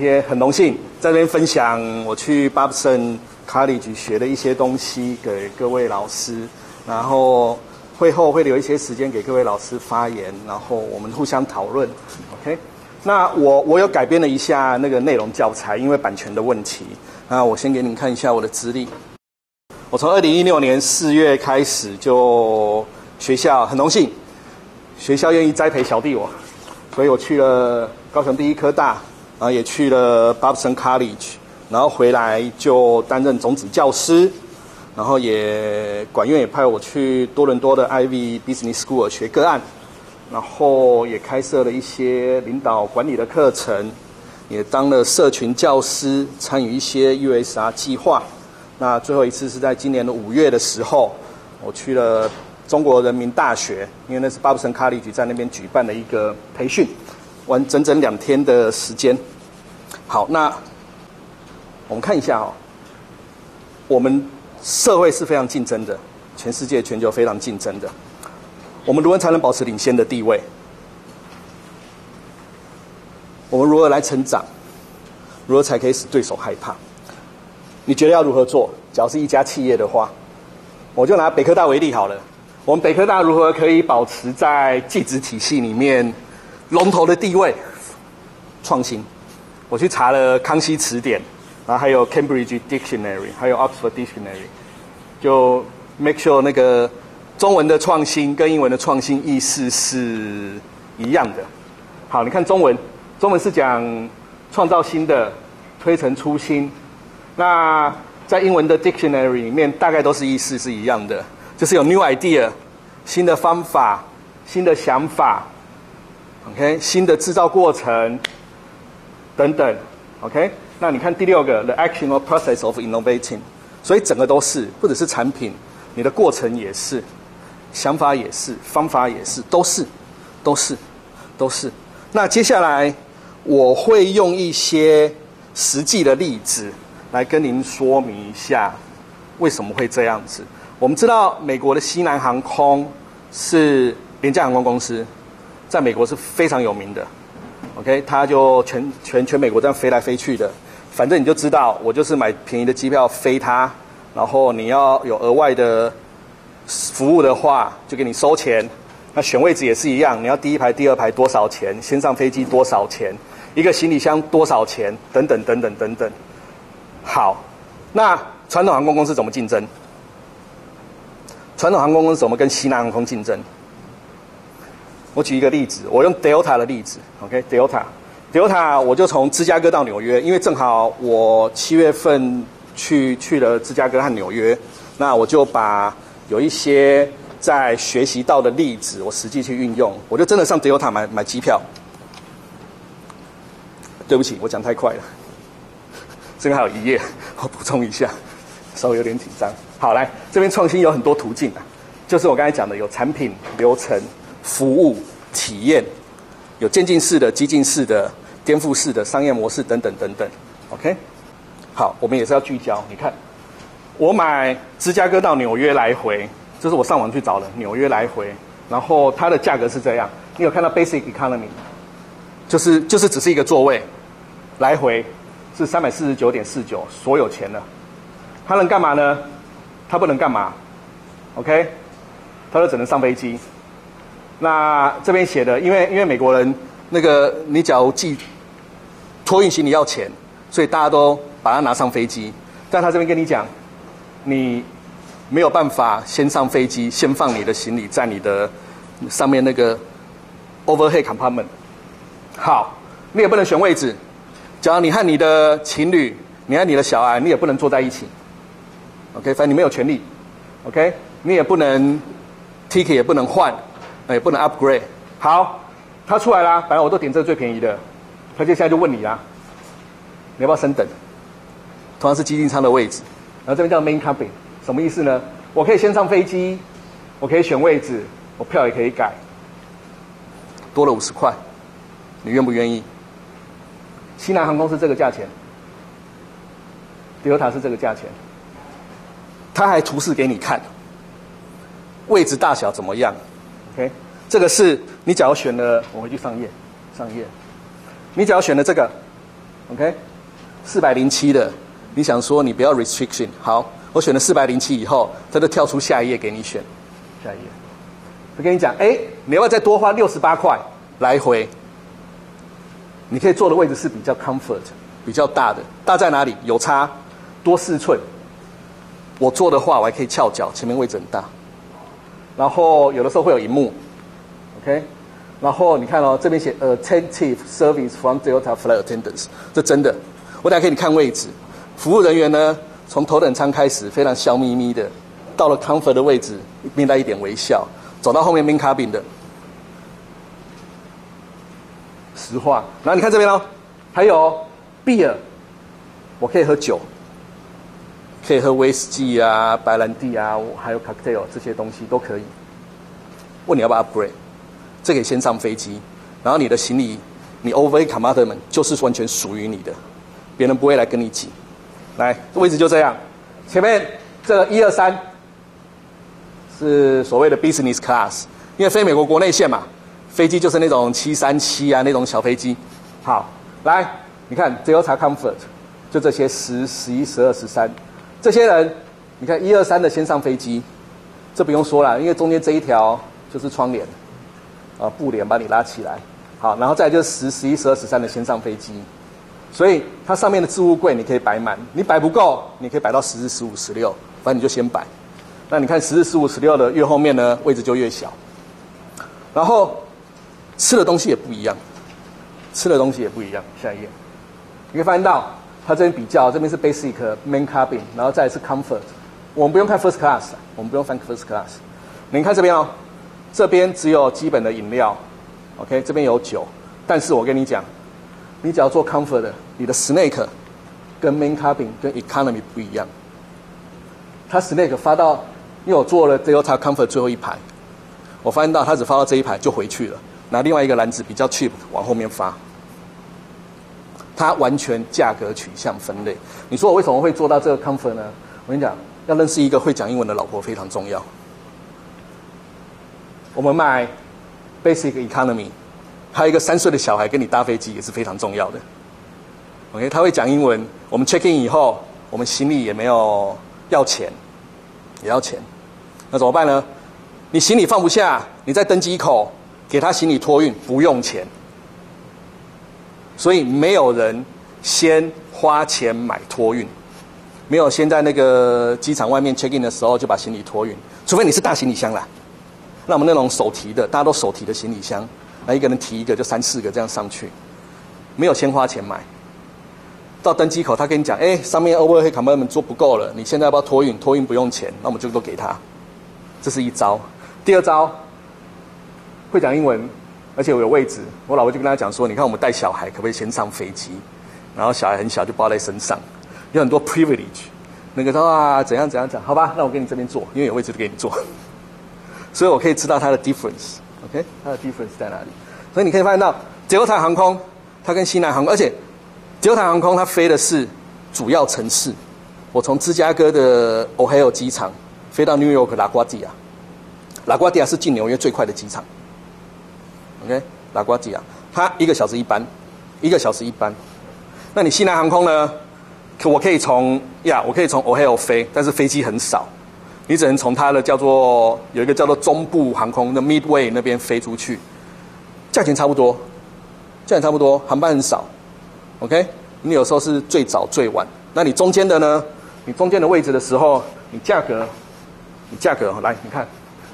天很荣幸在这边分享我去 Babson College 学的一些东西给各位老师，然后会后会留一些时间给各位老师发言，然后我们互相讨论。OK，那我我有改编了一下那个内容教材，因为版权的问题。那我先给你们看一下我的资历。我从二零一六年四月开始就学校很荣幸，学校愿意栽培小弟我，所以我去了高雄第一科大。然后也去了 Babson College，然后回来就担任种子教师，然后也管院也派我去多伦多的 Ivy Business School 学个案，然后也开设了一些领导管理的课程，也当了社群教师，参与一些 USR 计划。那最后一次是在今年的五月的时候，我去了中国人民大学，因为那是 Babson College 在那边举办的一个培训。玩整整两天的时间，好，那我们看一下哦，我们社会是非常竞争的，全世界全球非常竞争的，我们如何才能保持领先的地位？我们如何来成长？如何才可以使对手害怕？你觉得要如何做？只要是一家企业的话，我就拿北科大为例好了。我们北科大如何可以保持在技职体系里面？龙头的地位，创新。我去查了康熙词典，然后还有 Cambridge Dictionary，还有 Oxford Dictionary，就 make sure 那个中文的创新跟英文的创新意思是一样的。好，你看中文，中文是讲创造新的，推陈出新。那在英文的 Dictionary 里面，大概都是意思是一样的，就是有 new idea，新的方法，新的想法。OK，新的制造过程等等，OK，那你看第六个，the action or process of innovating，所以整个都是，不只是产品，你的过程也是，想法也是，方法也是，都是，都是，都是。那接下来我会用一些实际的例子来跟您说明一下为什么会这样子。我们知道美国的西南航空是廉价航空公司。在美国是非常有名的，OK，他就全全全美国这样飞来飞去的，反正你就知道，我就是买便宜的机票飞它，然后你要有额外的服务的话，就给你收钱。那选位置也是一样，你要第一排、第二排多少钱？先上飞机多少钱？一个行李箱多少钱？等等等等等等。好，那传统航空公司怎么竞争？传统航空公司怎么跟西南航空竞争？我举一个例子，我用 Delta 的例子，OK，Delta，Delta，我就从芝加哥到纽约，因为正好我七月份去去了芝加哥和纽约，那我就把有一些在学习到的例子，我实际去运用，我就真的上 Delta 买买机票。对不起，我讲太快了，这边还有一页，我补充一下，稍微有点紧张。好，来这边创新有很多途径啊，就是我刚才讲的，有产品流程。服务体验有渐进式的、激进式的、颠覆式的商业模式等等等等。OK，好，我们也是要聚焦。你看，我买芝加哥到纽约来回，这是我上网去找的纽约来回，然后它的价格是这样。你有看到 Basic Economy？就是就是只是一个座位，来回是三百四十九点四九，所有钱了。它能干嘛呢？它不能干嘛？OK，它就只能上飞机。那这边写的，因为因为美国人那个你假如寄托运行李要钱，所以大家都把它拿上飞机。但他这边跟你讲，你没有办法先上飞机，先放你的行李在你的上面那个 overhead compartment。好，你也不能选位置。假如你和你的情侣，你和你的小孩，你也不能坐在一起。OK，反正你没有权利。OK，你也不能 ticket 也不能换。也不能 upgrade。好，他出来啦，反正我都点这最便宜的。他接下来就问你啦，你要不要升等？同样是基金舱的位置，然后这边叫 main cabin，什么意思呢？我可以先上飞机，我可以选位置，我票也可以改，多了五十块，你愿不愿意？西南航空是这个价钱，德尔塔是这个价钱，他还图示给你看，位置大小怎么样？OK，这个是你只要选了，我回去上页，上页。你只要选了这个，OK，四百零七的，你想说你不要 restriction，好，我选了四百零七以后，它就跳出下一页给你选，下一页。我跟你讲，哎，你要不要再多花六十八块来回？你可以坐的位置是比较 comfort，比较大的，大在哪里？有差，多四寸。我坐的话，我还可以翘脚，前面位置很大。然后有的时候会有荧幕，OK。然后你看哦，这边写 attentive service from Delta flight attendants，这真的。我等下给你看位置，服务人员呢，从头等舱开始非常笑眯眯的，到了 comfort 的位置，面带一点微笑，走到后面 main cabin 的。实话，然后你看这边哦，还有 beer，我可以喝酒，可以喝威士忌啊、白兰地啊，还有 cocktail 这些东西都可以。问你要不要 upgrade，这可以先上飞机，然后你的行李，你 over compartment 就是完全属于你的，别人不会来跟你挤。来，位置就这样，前面这一二三是所谓的 business class，因为飞美国国内线嘛。飞机就是那种七三七啊，那种小飞机。好，来，你看 Delta Comfort，就这些十、十一、十二、十三，这些人，你看一二三的先上飞机，这不用说了，因为中间这一条就是窗帘，啊，布帘把你拉起来。好，然后再就是十、十一、十二、十三的先上飞机，所以它上面的置物柜你可以摆满，你摆不够，你可以摆到十四、十五、十六，反正你就先摆。那你看十四、十五、十六的越后面呢，位置就越小，然后。吃的东西也不一样，吃的东西也不一样。下一页，你可以发现到，它这边比较，这边是 basic main cabin，然后再是 comfort。我们不用看 first class，我们不用翻 first class。你看这边哦，这边只有基本的饮料，OK，这边有酒。但是我跟你讲，你只要做 comfort，你的 snake 跟 main cabin 跟 economy 不一样。它 snake 发到，因为我做了 Delta Comfort 最后一排，我发现到它只发到这一排就回去了。拿另外一个篮子比较 cheap 往后面发，它完全价格取向分类。你说我为什么会做到这个 comfort 呢？我跟你讲，要认识一个会讲英文的老婆非常重要。我们买 basic economy，还有一个三岁的小孩跟你搭飞机也是非常重要的。OK，他会讲英文。我们 check in 以后，我们行李也没有要钱，也要钱，那怎么办呢？你行李放不下，你在登机口。给他行李托运不用钱，所以没有人先花钱买托运，没有先在那个机场外面 check in 的时候就把行李托运，除非你是大行李箱啦。那我们那种手提的，大家都手提的行李箱，那一个人提一个就三四个这样上去，没有先花钱买。到登机口他跟你讲，哎，上面 overhead compartment 做不够了，你现在要不要托运？托运不用钱，那我们就都给他。这是一招。第二招。会讲英文，而且我有位置。我老婆就跟他讲说：“你看，我们带小孩可不可以先上飞机？然后小孩很小，就抱在身上，有很多 privilege。那个说啊，怎样怎样讲？好吧，那我给你这边坐，因为有位置就给你坐。所以我可以知道它的 difference。OK，它的 difference 在哪里？所以你可以发现到，捷塔航空它跟西南航空，而且捷塔航空它飞的是主要城市。我从芝加哥的 Ohio 机场飞到 New York 拉瓜地亚，拉瓜地亚是进纽约最快的机场。OK，拉瓜吉亚，它一个小时一班，一个小时一班。那你西南航空呢？可我可以从呀，我可以从 Ohio 飞，但是飞机很少，你只能从它的叫做有一个叫做中部航空的 Midway 那边飞出去，价钱差不多，价钱差不多，航班很少。OK，你有时候是最早最晚，那你中间的呢？你中间的位置的时候，你价格，你价格来，你看。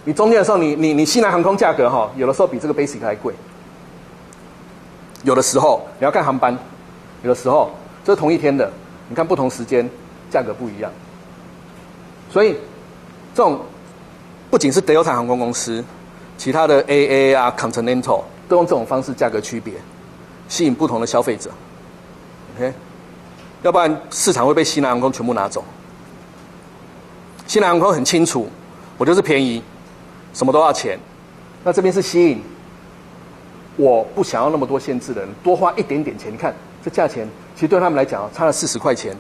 你中间的时候，你你你西南航空价格哈，有的时候比这个 basic 还贵。有的时候你要看航班，有的时候这是同一天的，你看不同时间价格不一样。所以这种不仅是德 t 塔航空公司，其他的 AA 啊、Continental 都用这种方式价格区别，吸引不同的消费者。OK，要不然市场会被西南航空全部拿走。西南航空很清楚，我就是便宜。什么都要钱，那这边是吸引我不想要那么多限制的人，多花一点点钱。你看这价钱，其实对他们来讲差了四十块钱，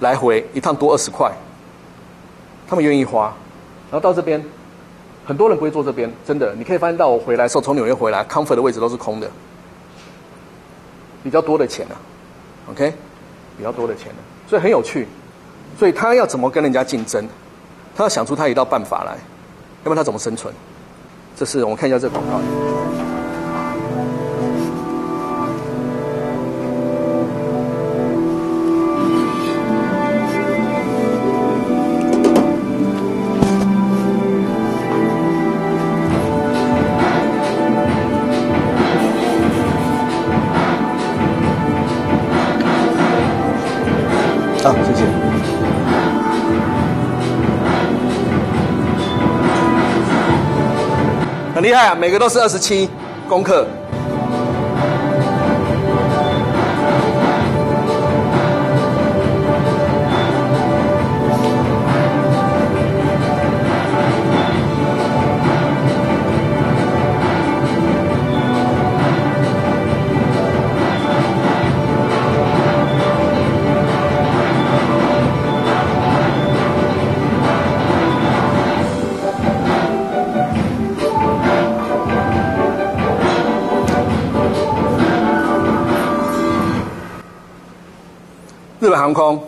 来回一趟多二十块，他们愿意花。然后到这边，很多人不会坐这边，真的。你可以发现到我回来时候从纽约回来，Comfort 的位置都是空的，比较多的钱啊。，OK，比较多的钱的，所以很有趣。所以他要怎么跟人家竞争？他要想出他一道办法来，要不然他怎么生存？这是我们看一下这个广告。每个都是二十七功课。本航空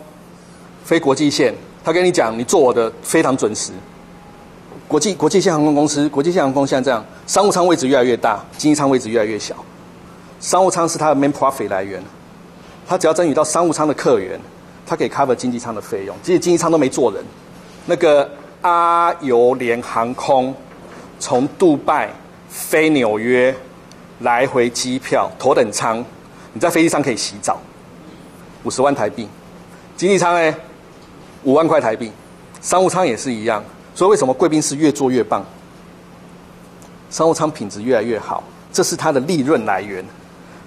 飞国际线，他跟你讲，你坐我的非常准时。国际国际线航空公司，国际线航空现在这样，商务舱位置越来越大，经济舱位置越来越小。商务舱是它的 main profit 来源，他只要争取到商务舱的客源，他可以 cover 经济舱的费用。其实经济舱都没坐人。那个阿尤联航空从杜拜飞纽约来回机票头等舱，你在飞机上可以洗澡。五十万台币，经济舱呢，五万块台币，商务舱也是一样。所以为什么贵宾室越做越棒？商务舱品质越来越好，这是它的利润来源，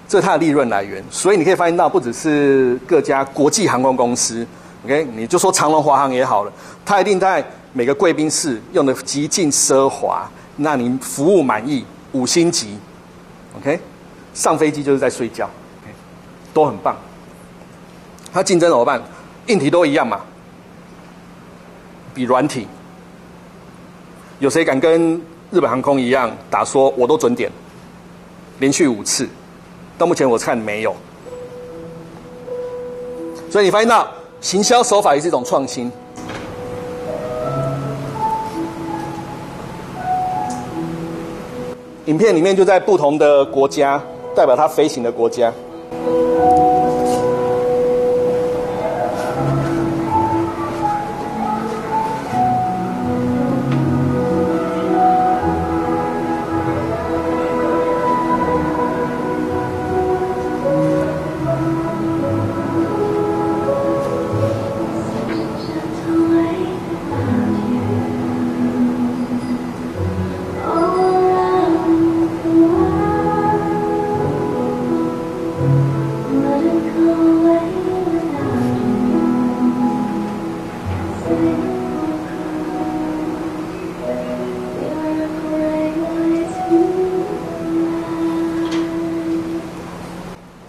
这是它的利润来源。所以你可以发现到，不只是各家国际航空公司，OK，你就说长龙、华航也好了，它一定在每个贵宾室用的极尽奢华，让您服务满意，五星级，OK，上飞机就是在睡觉，OK，都很棒。它竞争怎么办？硬体都一样嘛，比软体。有谁敢跟日本航空一样打说我都准点，连续五次？到目前我看没有。所以你发现到行销手法也是一种创新。影片里面就在不同的国家，代表它飞行的国家。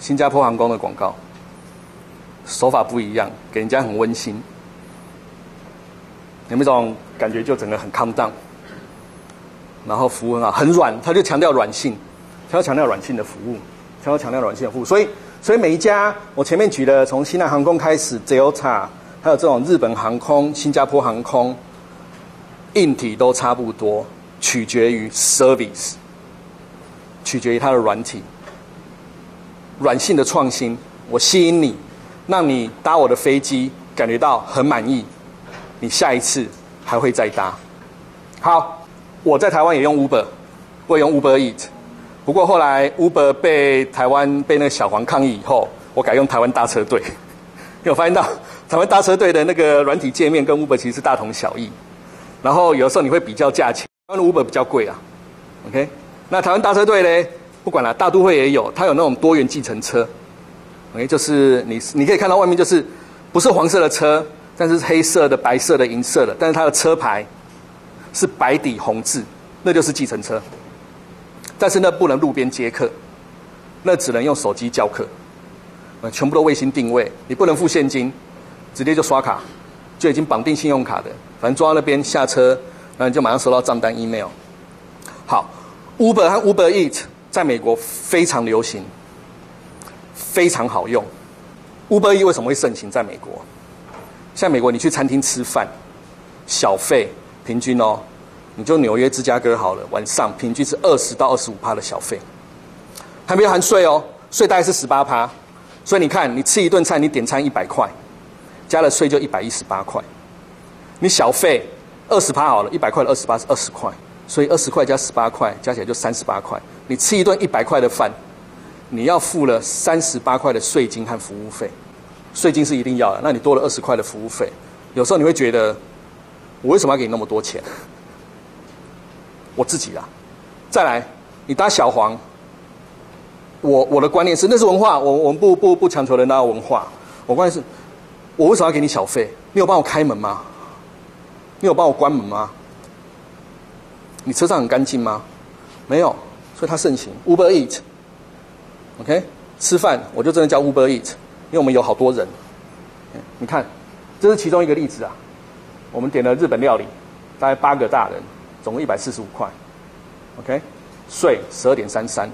新加坡航空的广告手法不一样，给人家很温馨，有没有种感觉？就整个很 calm down，然后服务很好，很软，他就强调软性，他要强调软性的服务，他要强调软性的服务。所以，所以每一家我前面举的，从西南航空开始，Delta，还有这种日本航空、新加坡航空，硬体都差不多，取决于 service，取决于它的软体。软性的创新，我吸引你，让你搭我的飞机感觉到很满意，你下一次还会再搭。好，我在台湾也用 Uber，我也用 Uber Eat，不过后来 Uber 被台湾被那个小黄抗议以后，我改用台湾搭车队，因为我发现到台湾搭车队的那个软体界面跟 Uber 其实是大同小异，然后有的时候你会比较价钱，台湾的 Uber 比较贵啊，OK，那台湾搭车队呢？不管了，大都会也有，它有那种多元计程车，OK，就是你你可以看到外面就是不是黄色的车，但是黑色的、白色的、银色的，但是它的车牌是白底红字，那就是计程车。但是那不能路边接客，那只能用手机叫客，呃，全部都卫星定位，你不能付现金，直接就刷卡，就已经绑定信用卡的，反正坐到那边下车，然后就马上收到账单 email。好，Uber 和 Uber Eat。在美国非常流行，非常好用。Uber E 为什么会盛行在美国？像美国，你去餐厅吃饭，小费平均哦，你就纽约、芝加哥好了，晚上平均是二十到二十五趴的小费，还没有含税哦，税大概是十八趴。所以你看，你吃一顿菜，你点餐一百块，加了税就一百一十八块。你小费二十趴好了，一百块的二十八是二十块，所以二十块加十八块，加起来就三十八块。你吃一顿一百块的饭，你要付了三十八块的税金和服务费。税金是一定要的，那你多了二十块的服务费，有时候你会觉得，我为什么要给你那么多钱？我自己啊，再来，你搭小黄，我我的观念是那是文化，我我们不不不强求人家文化，我观念是，我为什么要给你小费？你有帮我开门吗？你有帮我关门吗？你车上很干净吗？没有，所以它盛行 Uber Eat，OK，吃饭我就真的叫 Uber Eat。因为我们有好多人，你看，这是其中一个例子啊。我们点了日本料理，大概八个大人，总共一百四十五块，OK，税十二点三三，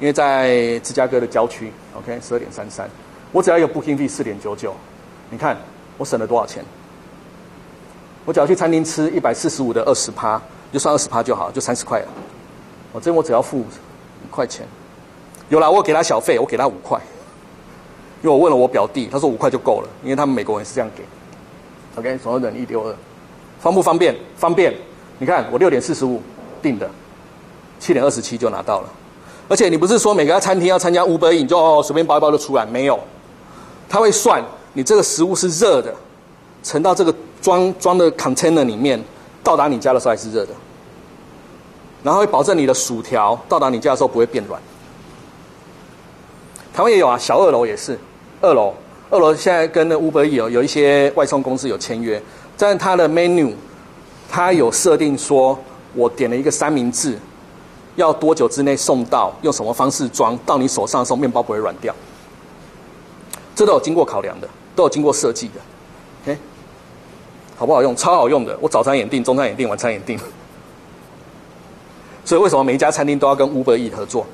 因为在芝加哥的郊区，OK，十二点三三，我只要有 booking 费四点九九，你看我省了多少钱？我只要去餐厅吃一百四十五的二十趴，就算二十趴就好，就三十块了。我这我只要付五块钱，有了，我给他小费，我给他五块。因为我问了我表弟，他说五块就够了，因为他们美国人是这样给。OK，所有人一丢二，方不方便？方便。你看我六点四十五订的，七点二十七就拿到了。而且你不是说每个餐厅要参加 Uber E 就随便包一包就出来？没有，他会算你这个食物是热的，盛到这个装装的 container 里面，到达你家的时候还是热的。然后会保证你的薯条到达你家的时候不会变软。台湾也有啊，小二楼也是。二楼，二楼现在跟那 Uber 有有一些外送公司有签约，但是它的 menu，它有设定说，我点了一个三明治，要多久之内送到，用什么方式装到你手上的时候，面包不会软掉。这都有经过考量的，都有经过设计的。OK，好不好用？超好用的，我早餐也订，中餐也订，晚餐也订。所以为什么每一家餐厅都要跟 Uber E 合作？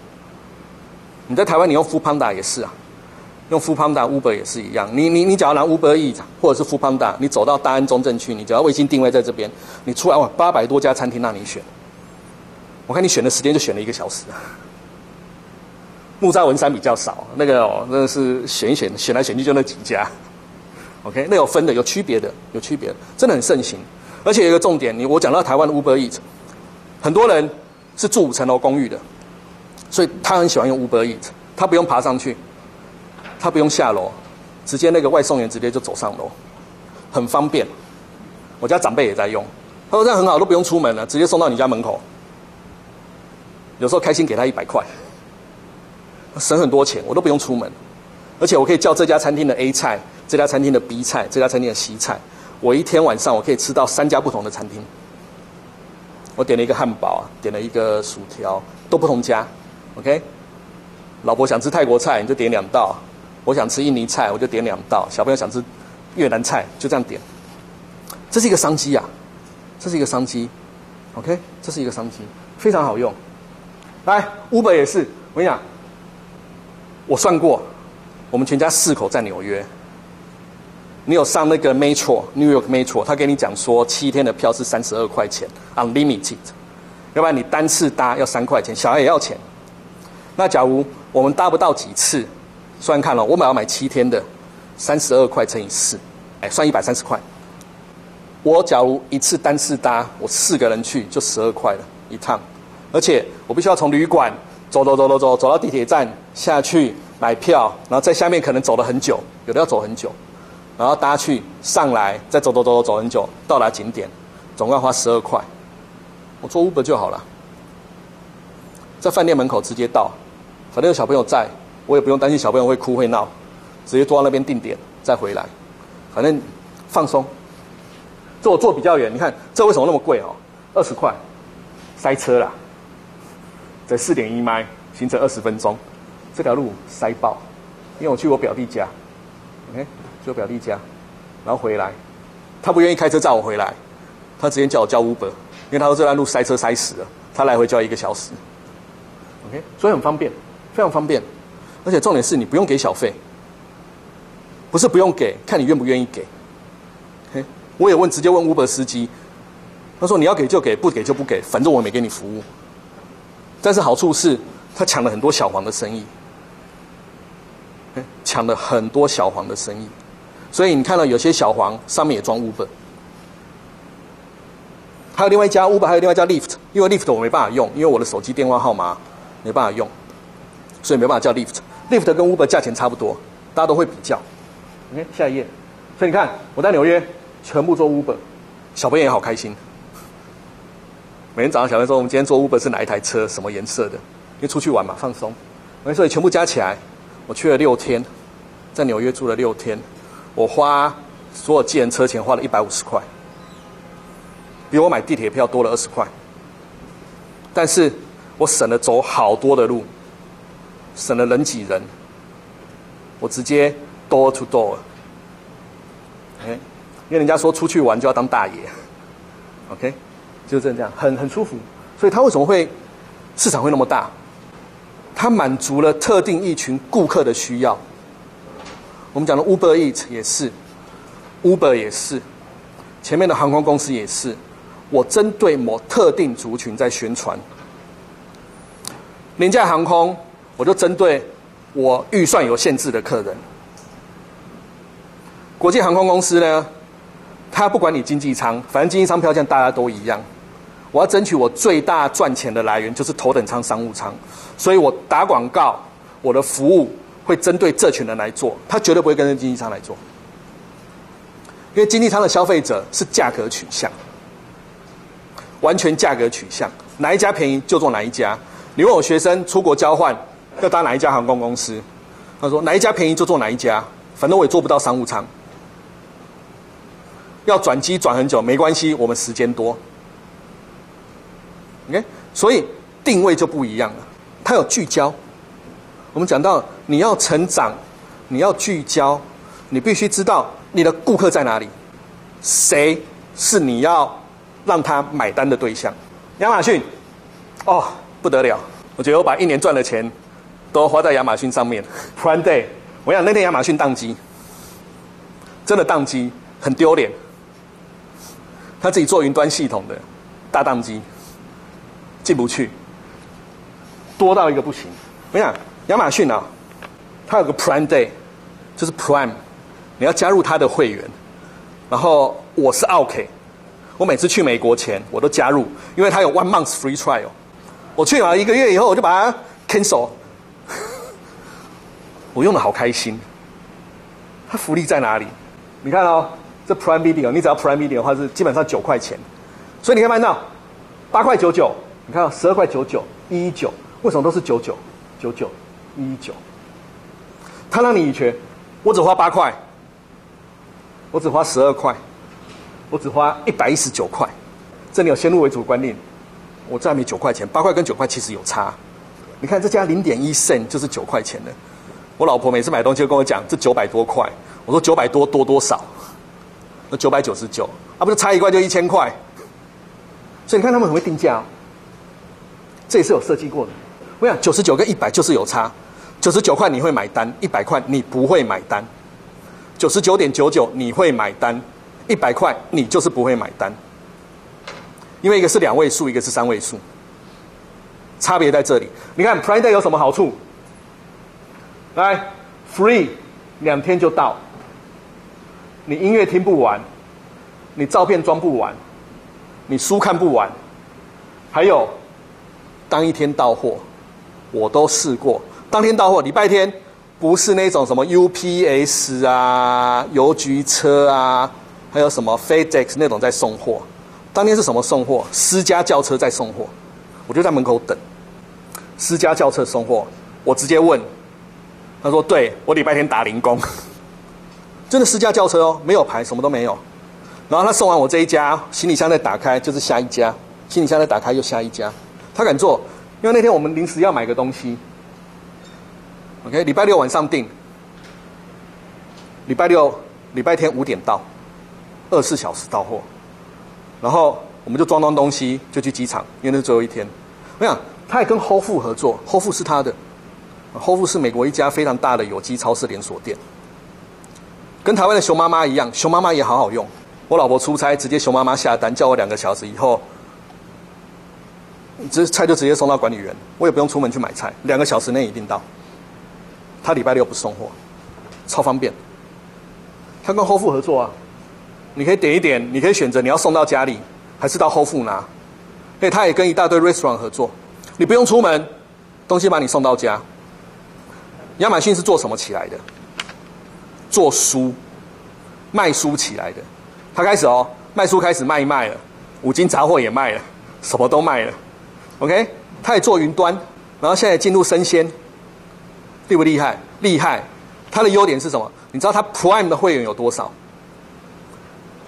你在台湾，你用 f o o Panda 也是啊。用 f o o Panda、Uber 也是一样。你你你，只要拿 Uber E 或者是 f o o Panda，你走到大安中正区，你只要卫星定位在这边，你出来哇，八百多家餐厅让你选。我看你选的时间就选了一个小时。木栅文山比较少，那个哦，那是选一选，选来选去就那几家。OK，那有分的，有区别的，有区别，真的很盛行。而且有一个重点，你我讲到台湾的 Uber EAT 很多人是住五层楼公寓的，所以他很喜欢用 Uber EAT 他不用爬上去。他不用下楼，直接那个外送员直接就走上楼，很方便。我家长辈也在用，他说这样很好，都不用出门了，直接送到你家门口。有时候开心给他一百块，省很多钱，我都不用出门，而且我可以叫这家餐厅的 A 菜，这家餐厅的 B 菜，这家餐厅的 C 菜。我一天晚上我可以吃到三家不同的餐厅。我点了一个汉堡，点了一个薯条，都不同家。OK，老婆想吃泰国菜，你就点两道。我想吃印尼菜，我就点两道；小朋友想吃越南菜，就这样点。这是一个商机啊，这是一个商机，OK，这是一个商机，非常好用。来，Uber 也是，我跟你讲，我算过，我们全家四口在纽约，你有上那个 Metro，New York Metro，他给你讲说七天的票是三十二块钱，Unlimited，要不然你单次搭要三块钱，小孩也要钱。那假如我们搭不到几次？算看了，我买要买七天的，三十二块乘以四，哎，算一百三十块。我假如一次单次搭，我四个人去就十二块了一趟，而且我必须要从旅馆走走走走走走到地铁站下去买票，然后在下面可能走了很久，有的要走很久，然后搭去上来再走走走走走很久到达景点，总共要花十二块。我坐 Uber 就好了，在饭店门口直接到，反正有小朋友在。我也不用担心小朋友会哭会闹，直接坐到那边定点再回来，反正放松。这我坐比较远，你看这为什么那么贵哦？二十块，塞车啦，在四点一迈，行程二十分钟，这条路塞爆。因为我去我表弟家，OK，去我表弟家，然后回来，他不愿意开车载我回来，他直接叫我叫 Uber，因为他说这段路塞车塞死了，他来回就要一个小时，OK，所以很方便，非常方便。而且重点是你不用给小费，不是不用给，看你愿不愿意给。嘿，我也问，直接问 Uber 司机，他说你要给就给，不给就不给，反正我没给你服务。但是好处是，他抢了很多小黄的生意，抢了很多小黄的生意，所以你看到有些小黄上面也装 Uber。还有另外一家 Uber，还有另外一家 Lift，因为 Lift 我没办法用，因为我的手机电话号码没办法用，所以没办法叫 Lift。Lift 跟 Uber 价钱差不多，大家都会比较。OK，下一页。所以你看，我在纽约全部做 Uber，小朋友也好开心。每天早上小朋友说：“我们今天做 Uber 是哪一台车，什么颜色的？”因为出去玩嘛，放松。所以全部加起来，我去了六天，在纽约住了六天，我花所有计程车钱花了一百五十块。比我买地铁票多了二十块，但是我省了走好多的路，省了人挤人，我直接 door to door，哎，因为人家说出去玩就要当大爷，OK，就是这样，很很舒服。所以它为什么会市场会那么大？它满足了特定一群顾客的需要。我们讲的 Uber Eat 也是，Uber 也是，前面的航空公司也是。我针对某特定族群在宣传，廉价航空，我就针对我预算有限制的客人。国际航空公司呢，它不管你经济舱，反正经济舱票价大家都一样。我要争取我最大赚钱的来源就是头等舱、商务舱，所以我打广告，我的服务会针对这群人来做，他绝对不会跟着经济舱来做，因为经济舱的消费者是价格取向。完全价格取向，哪一家便宜就做哪一家。你问我学生出国交换要搭哪一家航空公司，他说哪一家便宜就做哪一家，反正我也做不到商务舱。要转机转很久没关系，我们时间多。OK，所以定位就不一样了，它有聚焦。我们讲到你要成长，你要聚焦，你必须知道你的顾客在哪里，谁是你要。让他买单的对象，亚马逊，哦，不得了！我觉得我把一年赚的钱都花在亚马逊上面。Prime Day，我想那天亚马逊宕机，真的宕机，很丢脸。他自己做云端系统的，大宕机，进不去，多到一个不行。我想亚马逊啊，它有个 Prime Day，就是 Prime，你要加入它的会员，然后我是 OK。我每次去美国前，我都加入，因为它有 one month free trial。我去了一个月以后，我就把它 cancel。我用的好开心。它福利在哪里？你看哦，这 Prime Video，你只要 Prime Video 的话是基本上九块钱。所以你可以看到八块九九，你看十二块九九，一一九，为什么都是九九九九一九？他让你一拳，我只花八块，我只花十二块。我只花一百一十九块，这里有先入为主观念。我这还没九块钱，八块跟九块其实有差。你看这加零点一 cent 就是九块钱的。我老婆每次买东西就跟我讲，这九百多块。我说九百多多多少？那九百九十九，啊不是差一块就一千块。所以你看他们很会定价，这也是有设计过的。我想九十九跟一百就是有差，九十九块你会买单，一百块你不会买单。九十九点九九你会买单。一百块，你就是不会买单，因为一个是两位数，一个是三位数，差别在这里。你看 Prime Day 有什么好处？来，Free，两天就到，你音乐听不完，你照片装不完，你书看不完，还有当一天到货，我都试过，当天到货，礼拜天不是那种什么 UPS 啊、邮局车啊。还有什么 FedEx 那种在送货？当天是什么送货？私家轿车在送货，我就在门口等。私家轿车送货，我直接问，他说：“对我礼拜天打零工，真的私家轿车哦，没有牌，什么都没有。”然后他送完我这一家，行李箱再打开就是下一家，行李箱再打开又下一家。他敢做，因为那天我们临时要买个东西。OK，礼拜六晚上订，礼拜六、礼拜天五点到。二十四小时到货，然后我们就装装东西，就去机场，因为那是最后一天。我想，他也跟 h o f 合作 h o f 是他的 h o f 是美国一家非常大的有机超市连锁店。跟台湾的熊妈妈一样，熊妈妈也好好用。我老婆出差，直接熊妈妈下单，叫我两个小时以后，这菜就直接送到管理员，我也不用出门去买菜，两个小时内一定到。他礼拜六不送货，超方便。他跟后付合作啊，你可以点一点，你可以选择你要送到家里，还是到后付拿。哎，他也跟一大堆 restaurant 合作，你不用出门，东西把你送到家。亚马逊是做什么起来的？做书，卖书起来的。他开始哦，卖书开始卖一卖了，五金杂货也卖了，什么都卖了。OK，他也做云端，然后现在进入生鲜，厉不厉害？厉害。它的优点是什么？你知道它 Prime 的会员有多少？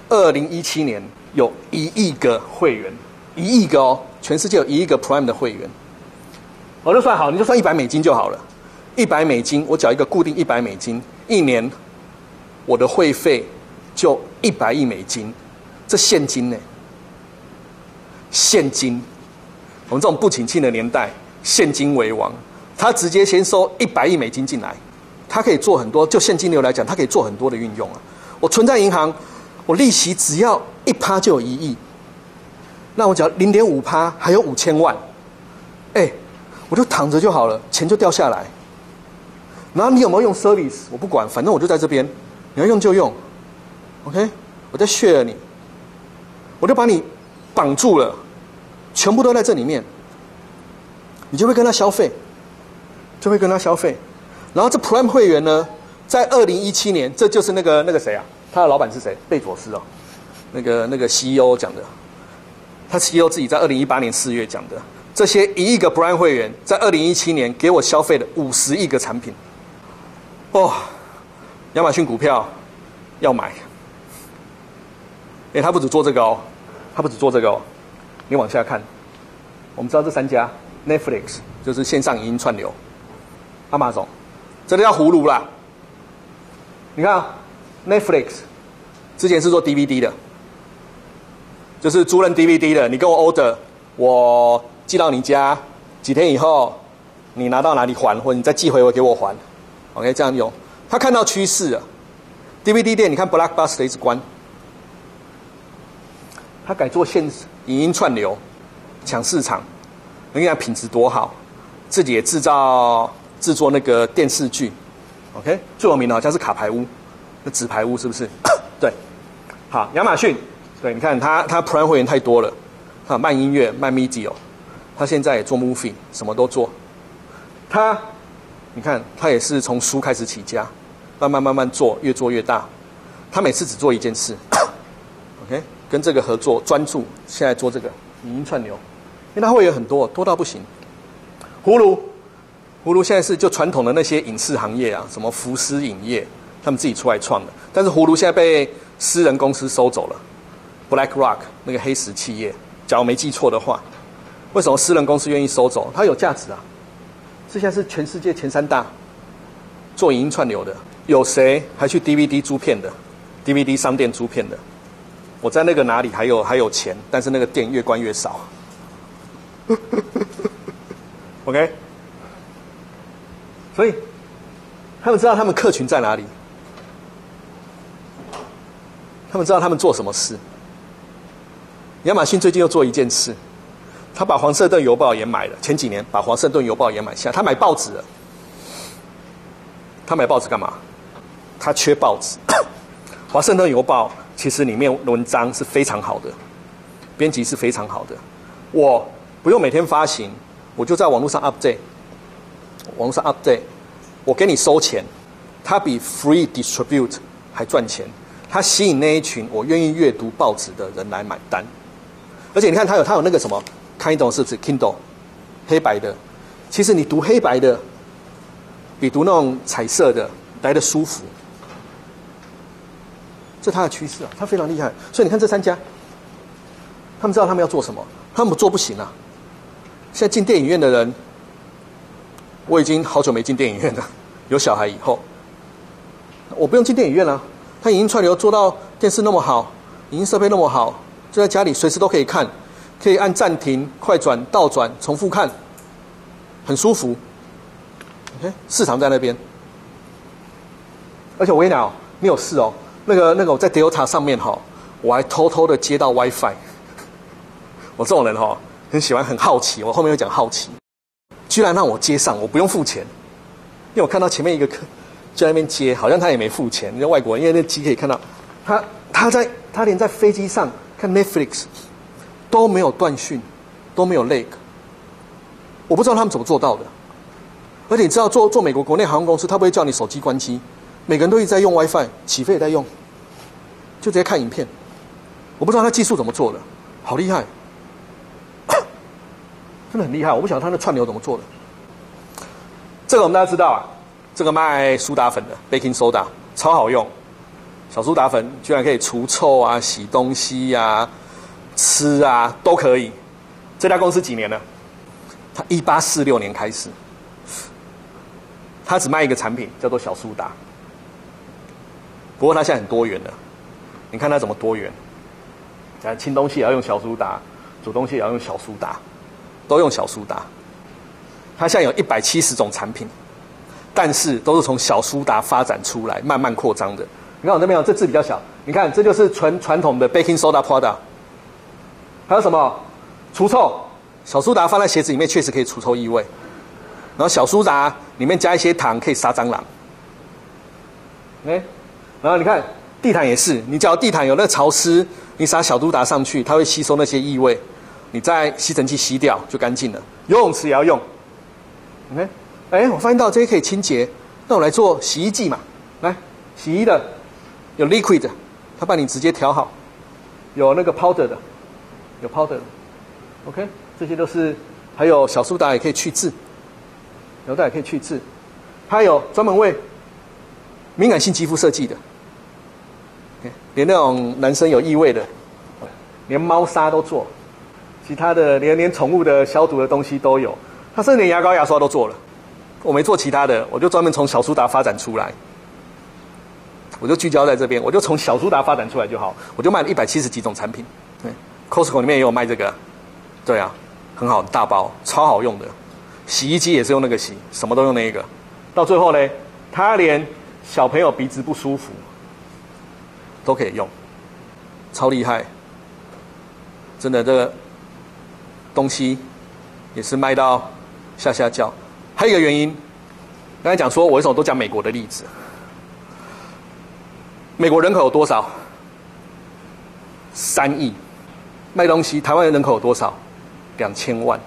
二零一七年有一亿个会员，一亿个哦，全世界有一亿个 Prime 的会员。我就算好，你就算一百美金就好了。一百美金，我缴一个固定一百美金，一年我的会费就一百亿美金，这现金呢？现金，我们这种不景气的年代，现金为王，他直接先收一百亿美金进来。他可以做很多，就现金流来讲，他可以做很多的运用啊。我存在银行，我利息只要一趴就有一亿，那我只要零点五趴，还有五千万，哎，我就躺着就好了，钱就掉下来。然后你有没有用 service？我不管，反正我就在这边，你要用就用，OK？我在削你，我就把你绑住了，全部都在这里面，你就会跟他消费，就会跟他消费。然后这 Prime 会员呢，在二零一七年，这就是那个那个谁啊？他的老板是谁？贝佐斯哦，那个那个 CEO 讲的，他 CEO 自己在二零一八年四月讲的，这些一亿个 Prime 会员在二零一七年给我消费了五十亿个产品。哦，亚马逊股票要买。哎，他不止做这个哦，他不止做这个哦，你往下看，我们知道这三家，Netflix 就是线上影音串流，Amazon。这个叫葫芦啦，你看，Netflix 之前是做 DVD 的，就是租人 DVD 的，你跟我 order，我寄到你家，几天以后你拿到哪里还，或者你再寄回我给我还，OK 这样用。他看到趋势了，DVD 店你看 Blockbuster 一直关，他改做线影音串流，抢市场，你看品质多好，自己也制造。制作那个电视剧，OK，最有名的好像是卡牌屋，那纸牌屋是不是？对，好，亚马逊，对，你看他他 Prime 会员太多了，他卖音乐卖 Media，他现在也做 Movie，什么都做。他，你看他也是从书开始起家，慢慢慢慢做，越做越大。他每次只做一件事，OK，跟这个合作专注，现在做这个影音串流，因为他会员很多，多到不行。葫芦。葫芦现在是就传统的那些影视行业啊，什么福斯影业，他们自己出来创的。但是葫芦现在被私人公司收走了，Black Rock 那个黑石企业，假如没记错的话，为什么私人公司愿意收走？它有价值啊！这现在是全世界前三大做影音串流的，有谁还去 DVD 租片的？DVD 商店租片的？我在那个哪里还有还有钱，但是那个店越关越少。OK。所以，他们知道他们客群在哪里，他们知道他们做什么事。亚马逊最近又做一件事，他把《华盛顿邮报》也买了。前几年把《华盛顿邮报》也买下，他买报纸了。他买报纸干嘛？他缺报纸。《华盛顿邮报》其实里面文章是非常好的，编辑是非常好的。我不用每天发行，我就在网络上 update。网上 update，我给你收钱，它比 free distribute 还赚钱，它吸引那一群我愿意阅读报纸的人来买单，而且你看它有它有那个什么，看一种是？指 Kindle，黑白的，其实你读黑白的，比读那种彩色的来的舒服，这它的趋势啊，它非常厉害，所以你看这三家，他们知道他们要做什么，他们做不行啊，现在进电影院的人。我已经好久没进电影院了，有小孩以后，我不用进电影院了。他影音串流做到电视那么好，影音设备那么好，就在家里随时都可以看，可以按暂停、快转、倒转、重复看，很舒服。OK，市场在那边。而且我跟你讲，你有事哦。那个那个我在 Delta 上面哈，我还偷偷的接到 WiFi。我这种人哈，很喜欢很好奇，我后面会讲好奇，居然让我接上，我不用付钱，因为我看到前面一个客在那边接，好像他也没付钱。那外国人，因为那机可以看到，他他在他连在飞机上看 Netflix 都没有断讯，都没有 lag。我不知道他们怎么做到的。而且你知道，做做美国国内航空公司，他不会叫你手机关机，每个人都一直在用 WiFi，起飞也在用，就直接看影片。我不知道他技术怎么做的，好厉害，真的很厉害。我不晓得他那串流怎么做的。这个我们大家知道啊，这个卖苏打粉的 baking soda 超好用，小苏打粉居然可以除臭啊、洗东西呀、吃啊都可以。这家公司几年了？他一八四六年开始。他只卖一个产品，叫做小苏打。不过他现在很多元了，你看他怎么多元？讲清东西也要用小苏打，煮东西也要用小苏打，都用小苏打。它现在有一百七十种产品，但是都是从小苏打发展出来，慢慢扩张的。你看我这边有，这字比较小。你看，这就是纯传统的 baking soda product。还有什么？除臭小苏打放在鞋子里面，确实可以除臭异味。然后小苏打。里面加一些糖可以杀蟑螂，哎，然后你看地毯也是，你只要地毯有那潮湿，你撒小苏打上去，它会吸收那些异味，你在吸尘器吸掉就干净了。游泳池也要用，OK，哎，我发现到这些可以清洁，那我来做洗衣剂嘛，来洗衣的有 liquid，它帮你直接调好，有那个 powder 的，有 powder 的。O k 这些都是，还有小苏打也可以去渍。有的也可以去渍，它有专门为敏感性肌肤设计的，连那种男生有异味的，连猫砂都做，其他的连连宠物的消毒的东西都有，他甚至连牙膏牙刷都做了。我没做其他的，我就专门从小苏打发展出来，我就聚焦在这边，我就从小苏打发展出来就好，我就卖了一百七十几种产品。对，Costco 里面也有卖这个，对啊，很好，大包，超好用的。洗衣机也是用那个洗，什么都用那个。到最后呢，他连小朋友鼻子不舒服都可以用，超厉害！真的，这个东西也是卖到下下叫。还有一个原因，刚才讲说，我为什么都讲美国的例子？美国人口有多少？三亿，卖东西。台湾人口有多少？两千万。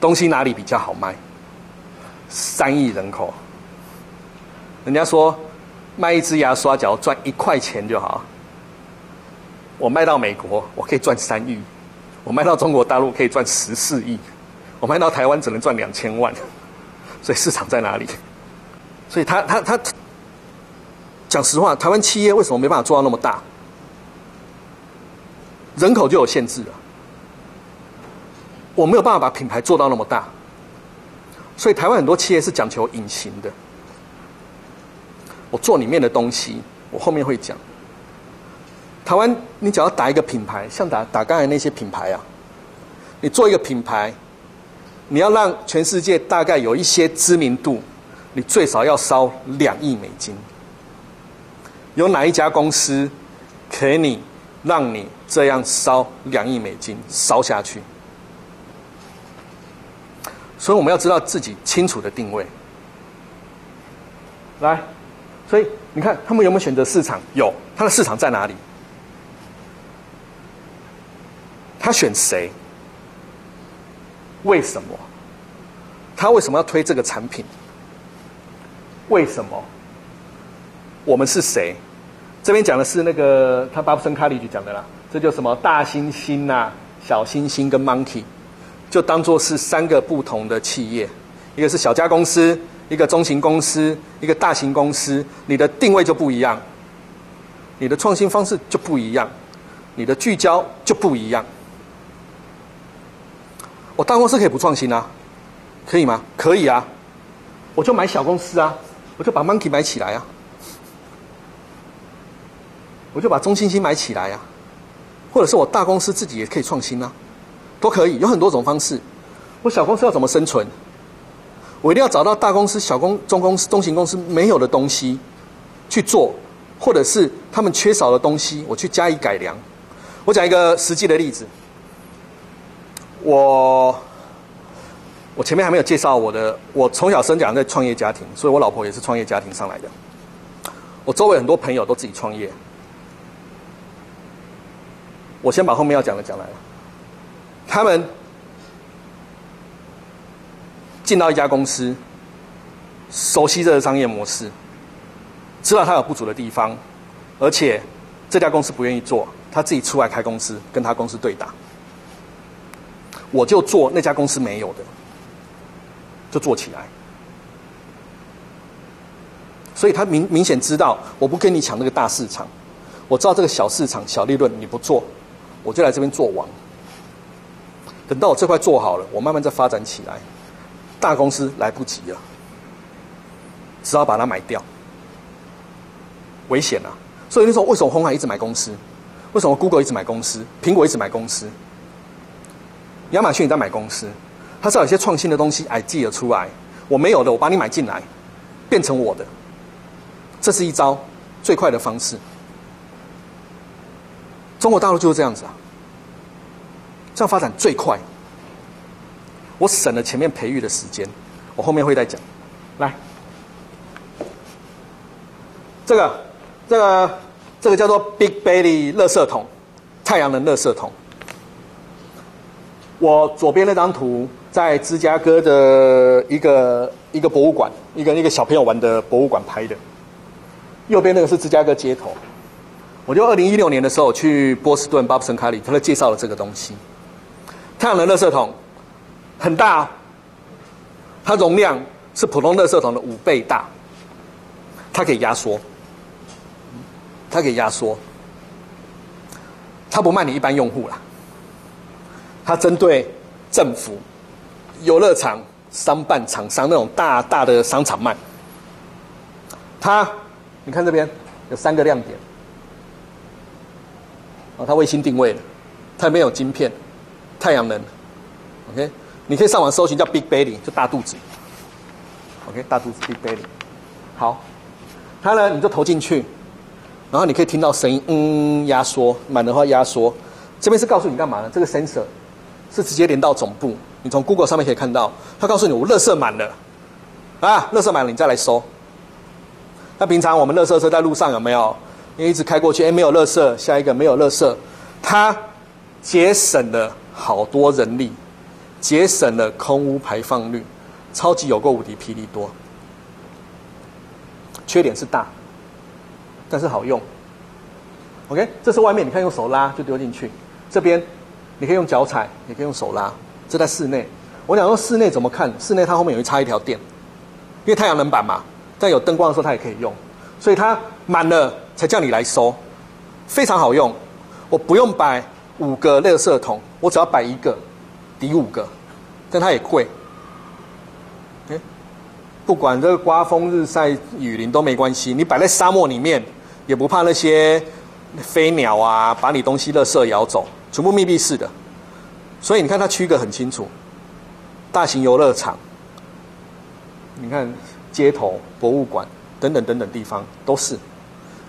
东西哪里比较好卖？三亿人口，人家说卖一支牙刷，只要赚一块钱就好。我卖到美国，我可以赚三亿；我卖到中国大陆可以赚十四亿；我卖到台湾只能赚两千万。所以市场在哪里？所以他他他讲实话，台湾企业为什么没办法做到那么大？人口就有限制了。我没有办法把品牌做到那么大，所以台湾很多企业是讲求隐形的。我做里面的东西，我后面会讲。台湾，你只要打一个品牌，像打打刚才那些品牌啊，你做一个品牌，你要让全世界大概有一些知名度，你最少要烧两亿美金。有哪一家公司可以让你这样烧两亿美金烧下去？所以我们要知道自己清楚的定位。来，所以你看他们有没有选择市场？有，他的市场在哪里？他选谁？为什么？他为什么要推这个产品？为什么？我们是谁？这边讲的是那个他巴布森卡利局讲的啦，这就什么大猩猩呐、小猩猩跟 monkey。就当做是三个不同的企业，一个是小家公司，一个中型公司，一个大型公司，你的定位就不一样，你的创新方式就不一样，你的聚焦就不一样。我大公司可以不创新啊，可以吗？可以啊，我就买小公司啊，我就把 Monkey 买起来啊，我就把中信星买起来啊，或者是我大公司自己也可以创新啊。都可以，有很多种方式。我小公司要怎么生存？我一定要找到大公司、小公、中公司、中型公司没有的东西，去做，或者是他们缺少的东西，我去加以改良。我讲一个实际的例子，我我前面还没有介绍我的，我从小生长在创业家庭，所以我老婆也是创业家庭上来的。我周围很多朋友都自己创业。我先把后面要讲的讲来了。他们进到一家公司，熟悉这个商业模式，知道他有不足的地方，而且这家公司不愿意做，他自己出来开公司，跟他公司对打。我就做那家公司没有的，就做起来。所以他明明显知道，我不跟你抢那个大市场，我知道这个小市场小利润你不做，我就来这边做王。等到我这块做好了，我慢慢再发展起来，大公司来不及了，只好把它买掉，危险啊！所以那时候为什么红海一直买公司？为什么 Google 一直买公司？苹果一直买公司？亚马逊也在买公司，它是有一些创新的东西哎寄了出来，我没有的，我把你买进来，变成我的。这是一招最快的方式。中国大陆就是这样子啊，这样发展最快。我省了前面培育的时间，我后面会再讲。来，这个，这个，这个叫做 Big Belly 热色桶，太阳能热色桶。我左边那张图在芝加哥的一个一个博物馆，一个那个小朋友玩的博物馆拍的。右边那个是芝加哥街头，我就二零一六年的时候去波士顿巴布森卡里，他就介绍了这个东西。太阳能热射筒很大，它容量是普通热射筒的五倍大，它可以压缩，它可以压缩，它不卖你一般用户啦，它针对政府、游乐场、商办厂商那种大大的商场卖，它。你看这边有三个亮点，哦，它卫星定位的，它里面有晶片，太阳能，OK，你可以上网搜寻叫 Big Belly，就大肚子，OK，大肚子 Big Belly，好，它呢你就投进去，然后你可以听到声音，嗯，压缩满的话压缩，这边是告诉你干嘛呢？这个 sensor 是直接连到总部，你从 Google 上面可以看到，它告诉你我垃圾满了，啊，热射满了你再来收。那平常我们乐色车在路上有没有？你一直开过去，哎，没有乐色，下一个没有乐色，它节省了好多人力，节省了空污排放率，超级有够无敌霹雳多。缺点是大，但是好用。OK，这是外面，你看用手拉就丢进去。这边你可以用脚踩，也可以用手拉。这在室内，我想说室内怎么看？室内它后面有一插一条电，因为太阳能板嘛。在有灯光的时候，它也可以用，所以它满了才叫你来收，非常好用。我不用摆五个热色桶，我只要摆一个，抵五个，但它也贵。不管这个刮风日晒雨淋都没关系，你摆在沙漠里面也不怕那些飞鸟啊把你东西热色咬走，全部密闭式的。所以你看它区隔很清楚，大型游乐场，你看。街头、博物馆等等等等地方都是，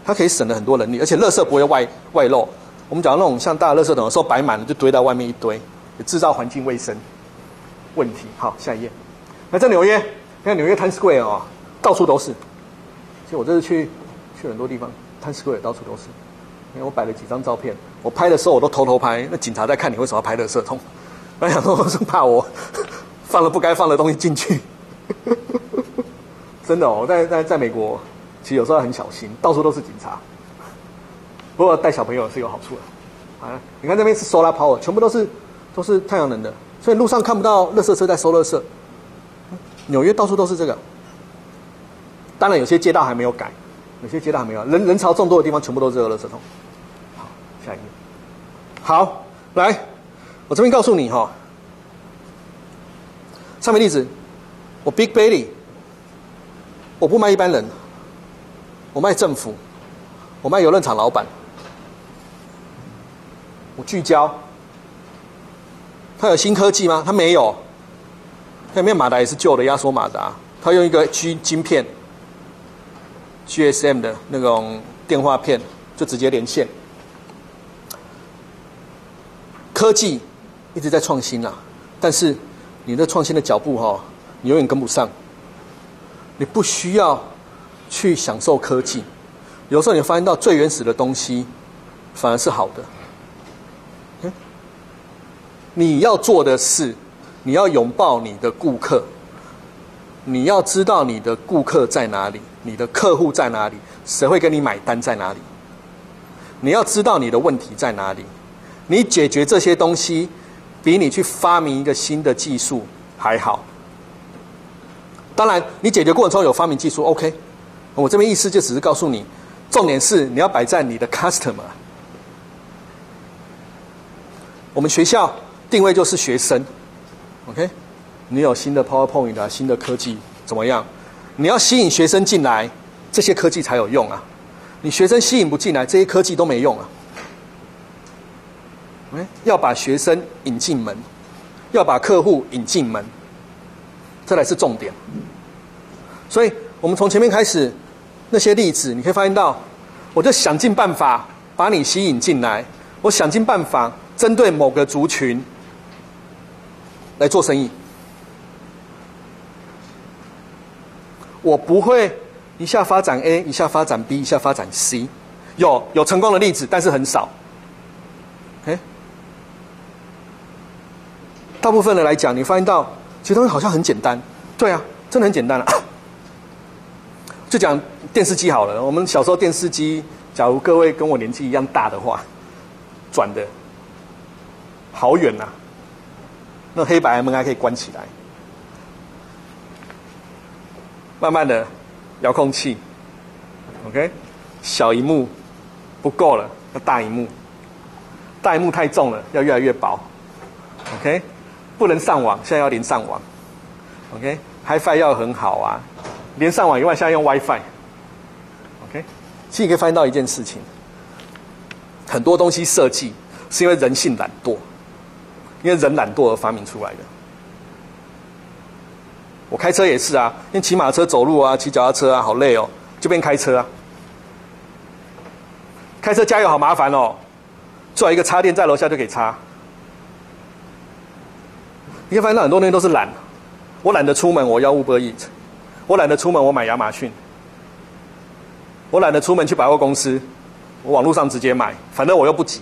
它可以省了很多人力，而且垃圾不会外外漏。我们讲那种像大垃圾桶，有时候摆满了就堆在外面一堆，制造环境卫生问题。好，下一页。那在纽约，你看纽约 Times Square 哦，到处都是。其实我这次去去很多地方，Times Square 到处都是。因为我摆了几张照片，我拍的时候我都偷偷拍。那警察在看你为什么要拍垃圾桶？我想说是怕我 放了不该放的东西进去。真的哦，在在在美国，其实有时候很小心，到处都是警察。不过带小朋友是有好处的，啊，你看这边是 solar power，全部都是都是太阳能的，所以路上看不到垃圾车在收垃圾。纽约到处都是这个，当然有些街道还没有改，有些街道还没有，人人潮众多的地方全部都是这个垃圾桶。好，下一页。好，来，我这边告诉你哈，上面例子，我 Big Bailey。我不卖一般人，我卖政府，我卖游乐场老板，我聚焦。他有新科技吗？他没有。它里面马达也是旧的压缩马达，他用一个 G 晶片，GSM 的那种电话片，就直接连线。科技一直在创新啦，但是你的创新的脚步哈，你永远跟不上。你不需要去享受科技，有时候你发现到最原始的东西反而是好的。你要做的是，你要拥抱你的顾客，你要知道你的顾客在哪里，你的客户在哪里，谁会跟你买单在哪里。你要知道你的问题在哪里，你解决这些东西，比你去发明一个新的技术还好。当然，你解决过程中有发明技术，OK。我这边意思就只是告诉你，重点是你要摆在你的 customer。我们学校。定位就是学生，OK？你有新的 PowerPoint 啊，新的科技怎么样？你要吸引学生进来，这些科技才有用啊！你学生吸引不进来，这些科技都没用啊！哎，要把学生引进门，要把客户引进门，这才是重点。所以我们从前面开始那些例子，你可以发现到，我就想尽办法把你吸引进来，我想尽办法针对某个族群。来做生意，我不会一下发展 A，一下发展 B，一下发展 C，有有成功的例子，但是很少。哎，大部分的来讲，你发现到其实东西好像很简单，对啊，真的很简单了。就讲电视机好了，我们小时候电视机，假如各位跟我年纪一样大的话，转的好远呐。那黑白门还可以关起来，慢慢的遥控器，OK，小荧幕不够了，要大荧幕，大荧幕太重了，要越来越薄，OK，不能上网，现在要连上网，OK，HiFi 要很好啊，连上网以外，现在用 WiFi，OK，其实你可以发现到一件事情，很多东西设计是因为人性懒惰。因为人懒惰而发明出来的。我开车也是啊，因为骑马车、走路啊、骑脚踏车啊，好累哦，就变开车啊。开车加油好麻烦哦，做一个插电在楼下就可以插。你会发现很多东西都是懒，我懒得出门，我要 Uber Eat；我懒得出门，我买亚马逊；我懒得出门去百货公司，我网络上直接买，反正我又不急。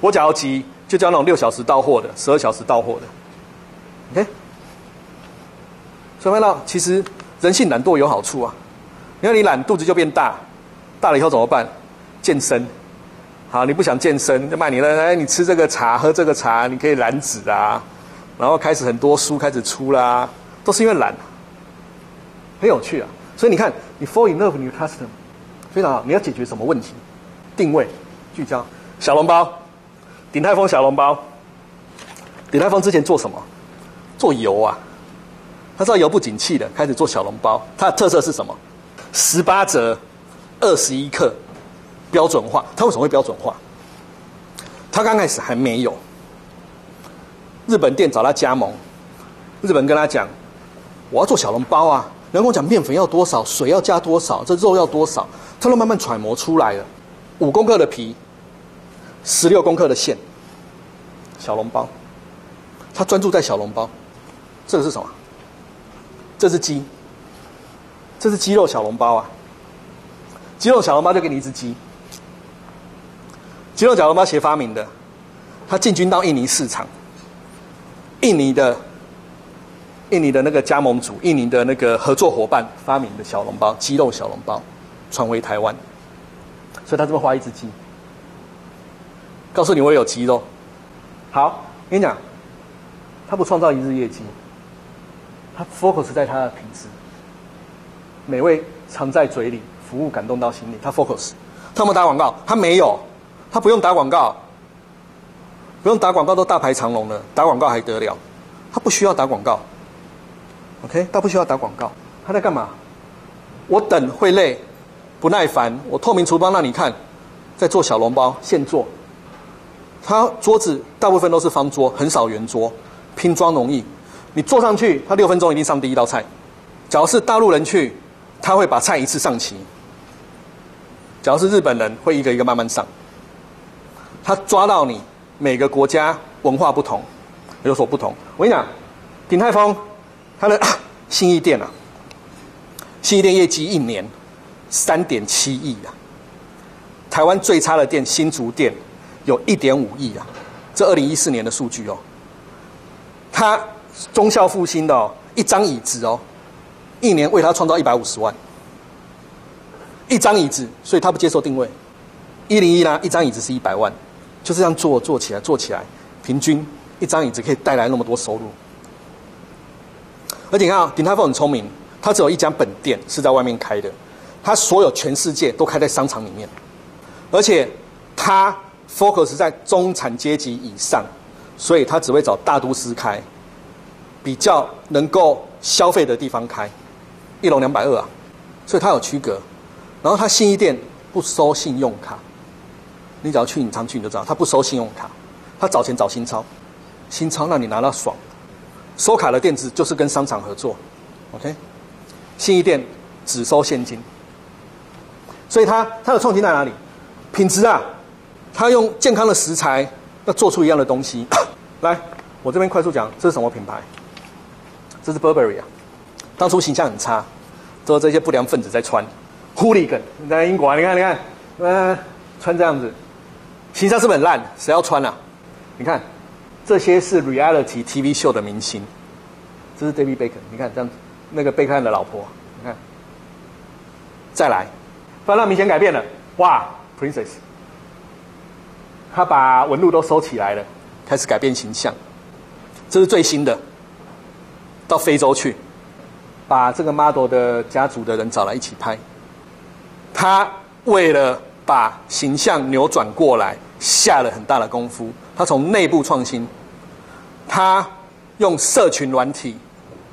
我假如急。就叫那种六小时到货的，十二小时到货的，OK。所以看到其实人性懒惰有好处啊。你看你懒，肚子就变大，大了以后怎么办？健身。好，你不想健身，就卖你了。来，你吃这个茶，喝这个茶，你可以燃脂啊。然后开始很多书开始出啦，都是因为懒。很有趣啊。所以你看，你 fall in love new custom，非常好。你要解决什么问题？定位、聚焦、小笼包。鼎泰丰小笼包，鼎泰丰之前做什么？做油啊！他知道油不景气的，开始做小笼包。它的特色是什么？十八折，二十一克，标准化。它为什么会标准化？他刚开始还没有。日本店找他加盟，日本跟他讲：“我要做小笼包啊！”然后跟我讲面粉要多少，水要加多少，这肉要多少，他都慢慢揣摩出来了。五公克的皮。十六公克的馅，小笼包，他专注在小笼包。这个是什么？这是鸡，这是鸡肉小笼包啊。鸡肉小笼包就给你一只鸡。鸡肉小笼包谁发明的？他进军到印尼市场，印尼的印尼的那个加盟主，印尼的那个合作伙伴发明的小笼包，鸡肉小笼包传回台湾，所以他这么花一只鸡。告诉你我有鸡肉，好，跟你讲，他不创造一日业绩，他 focus 在他的品质，美味藏在嘴里，服务感动到心里，他 focus，他有没有打广告？他没有，他不用打广告，不用打广告都大排长龙了，打广告还得了？他不需要打广告，OK，他不需要打广告，他在干嘛？我等会累，不耐烦，我透明厨房让你看，在做小笼包，现做。他桌子大部分都是方桌，很少圆桌，拼装容易。你坐上去，他六分钟一定上第一道菜。假如是大陆人去，他会把菜一次上齐。假如是日本人，会一个一个慢慢上。他抓到你每个国家文化不同，有所不同。我跟你讲，鼎泰丰他的新义店啊，新义店业绩一年三点七亿啊。台湾最差的店新竹店有一点五亿啊，这二零一四年的数据哦。他忠孝复兴的哦，一张椅子哦，一年为他创造一百五十万。一张椅子，所以他不接受定位。一零一啦，一张椅子是一百万，就这样做做起来，做起来，平均一张椅子可以带来那么多收入。而且你看啊，鼎泰丰很聪明，他只有一家本店是在外面开的，他所有全世界都开在商场里面，而且他 focus 在中产阶级以上，所以他只会找大都市开，比较能够消费的地方开，一楼两百二啊，所以它有区隔。然后它信义店不收信用卡，你只要去，隐藏去你就知道，他不收信用卡，他找钱找新钞，新钞让你拿到爽。收卡的店子就是跟商场合作，OK，信义店只收现金，所以他他的创新在哪里？品质啊，他用健康的食材要做出一样的东西。来，我这边快速讲，这是什么品牌？这是 Burberry 啊，当初形象很差，都是这些不良分子在穿。Hooligan，你在英国，你看，你看，嗯，穿这样子，形象是不是很烂？谁要穿啊？你看，这些是 reality TV 秀的明星，这是 David Beckham，你看这样子，那个贝克汉的老婆，你看，再来，发浪明显改变了，哇，Princess，他把纹路都收起来了，开始改变形象，这是最新的，到非洲去，把这个 model 的家族的人找来一起拍。他为了把形象扭转过来，下了很大的功夫。他从内部创新，他用社群软体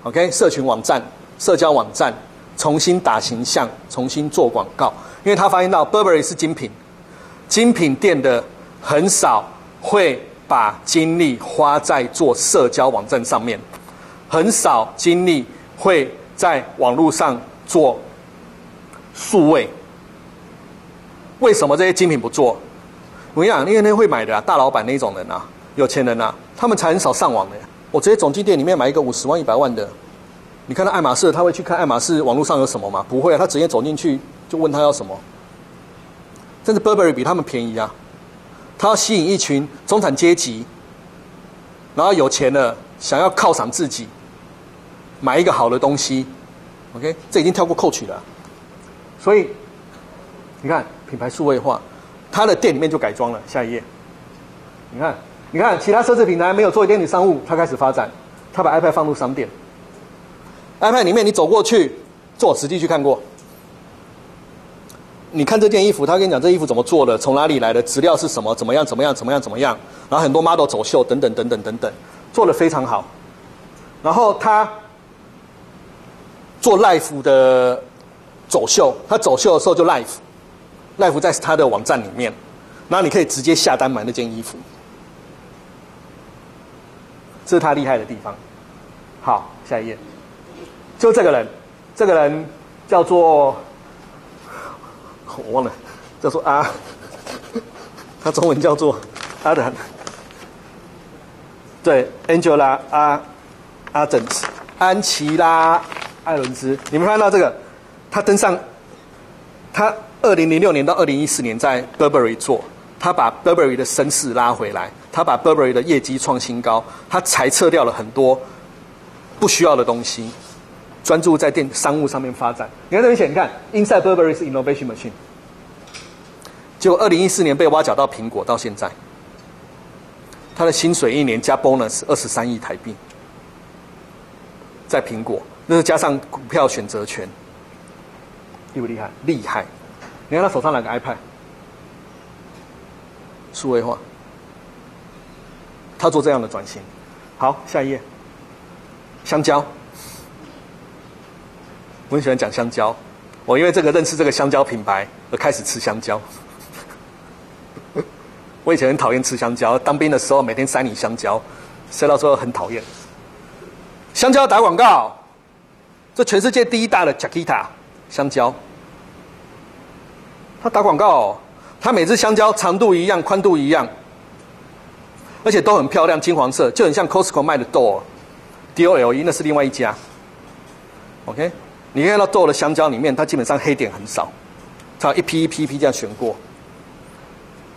，OK，社群网站、社交网站重新打形象，重新做广告。因为他发现到 Burberry 是精品，精品店的很少会把精力花在做社交网站上面，很少精力会在网络上做数位。为什么这些精品不做？我跟你讲，因为那会买的啊，大老板那种人啊，有钱人啊，他们才很少上网的。我直接走进店里面买一个五十万、一百万的，你看到爱马仕，他会去看爱马仕网络上有什么吗？不会啊，他直接走进去就问他要什么。甚至 Burberry 比他们便宜啊，他要吸引一群中产阶级，然后有钱的想要犒赏自己，买一个好的东西。OK，这已经跳过 Coach 了，所以你看。品牌数位化，他的店里面就改装了。下一页，你看，你看，其他奢侈品牌没有做电子商务，他开始发展，他把 iPad 放入商店。iPad 里面你走过去，做实际去看过。你看这件衣服，他跟你讲这衣服怎么做的，从哪里来的，质料是什么，怎么样，怎么样，怎么样，怎么样。然后很多 model 走秀，等等等等等等，做的非常好。然后他做 life 的走秀，他走秀的时候就 life。赖福在他的网站里面，然后你可以直接下单买那件衣服，这是他厉害的地方。好，下一页，就这个人，这个人叫做我忘了，叫做啊，他中文叫做阿德，对，Angela 阿阿珍，安琪拉艾伦斯，你们看到这个，他登上他。二零零六年到二零一四年，在 Burberry 做，他把 Burberry 的声势拉回来，他把 Burberry 的业绩创新高，他裁撤掉了很多不需要的东西，专注在电商务上面发展。你看这边写，你看 Inside Burberry 是 Innovation Machine，就二零一四年被挖角到苹果，到现在，他的薪水一年加 bonus 二十三亿台币，在苹果，那是加上股票选择权，厉不厉害？厉害。你看他手上拿个 iPad，数位化，他做这样的转型。好，下一页，香蕉，我很喜欢讲香蕉。我因为这个认识这个香蕉品牌而开始吃香蕉。我以前很讨厌吃香蕉，当兵的时候每天塞你香蕉，塞到最后很讨厌。香蕉打广告，这全世界第一大的 Jaquita。香蕉。他打广告，哦，他每只香蕉长度一样，宽度一样，而且都很漂亮，金黄色，就很像 Costco 卖的 Dole，Dole 那是另外一家。OK，你看到 Dole 的香蕉里面，它基本上黑点很少，它一批一批一批这样选过。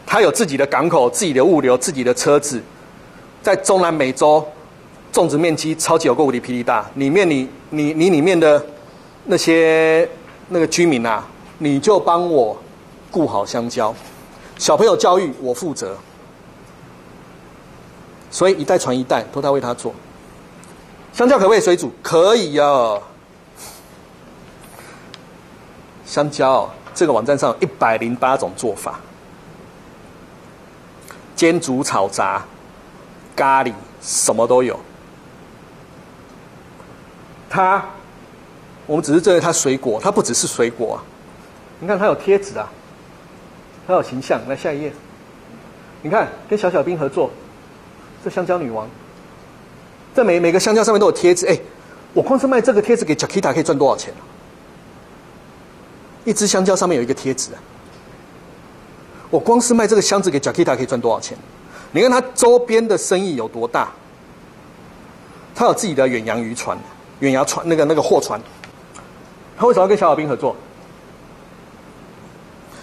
它有自己的港口、自己的物流、自己的车子，在中南美洲种植面积超级有够无敌霹雳大，里面你你你里面的那些那个居民啊，你就帮我。顾好香蕉，小朋友教育我负责，所以一代传一代，都在为他做。香蕉可不可以水煮？可以呀。香蕉这个网站上一百零八种做法，煎、煮、炒、炸、咖喱，什么都有。它，我们只是认为它水果，它不只是水果啊。你看它有贴纸啊。它有形象，来下一页。你看，跟小小兵合作，这香蕉女王，在每每个香蕉上面都有贴纸。哎，我光是卖这个贴纸给 Jackita 可以赚多少钱啊？一只香蕉上面有一个贴纸啊！我光是卖这个箱子给 Jackita 可以赚多少钱？你看它周边的生意有多大？它有自己的远洋渔船、远洋船那个那个货船。他为什么要跟小小兵合作？